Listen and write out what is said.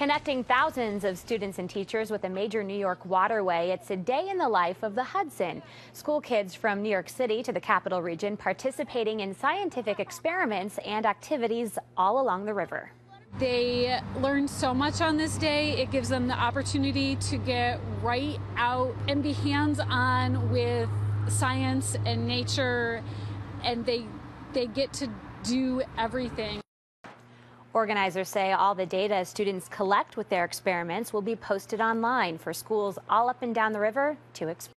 Connecting thousands of students and teachers with a major New York waterway, it's a day in the life of the Hudson. School kids from New York City to the capital region participating in scientific experiments and activities all along the river. They learn so much on this day. It gives them the opportunity to get right out and be hands on with science and nature, and they, they get to do everything. Organizers say all the data students collect with their experiments will be posted online for schools all up and down the river to explore.